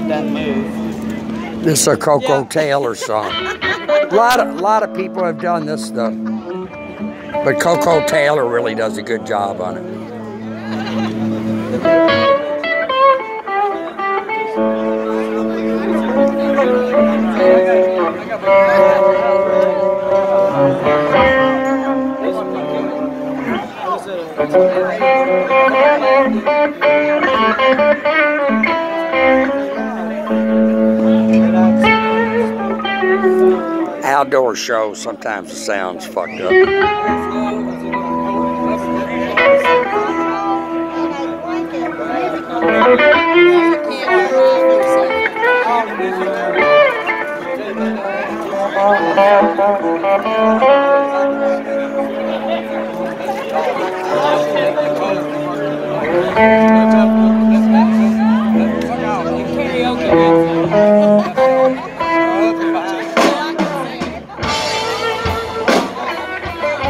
made that move. This is a Koko yeah. Taylor song. a lot of, lot of people have done this stuff. But Koko Taylor really does a good job on it. Thank you. outdoor show, sometimes the sound's fucked up.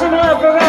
Russian love,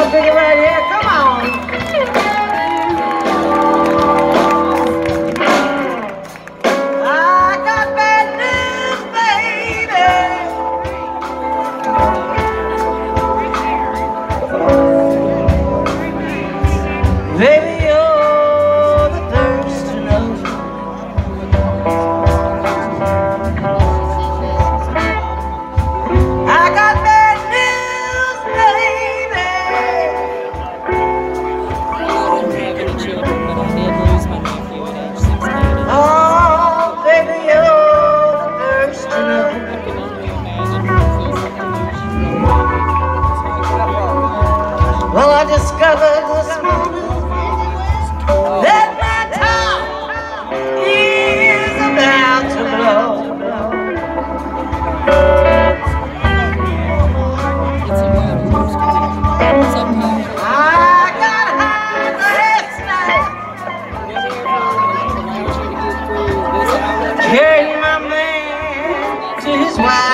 Wow.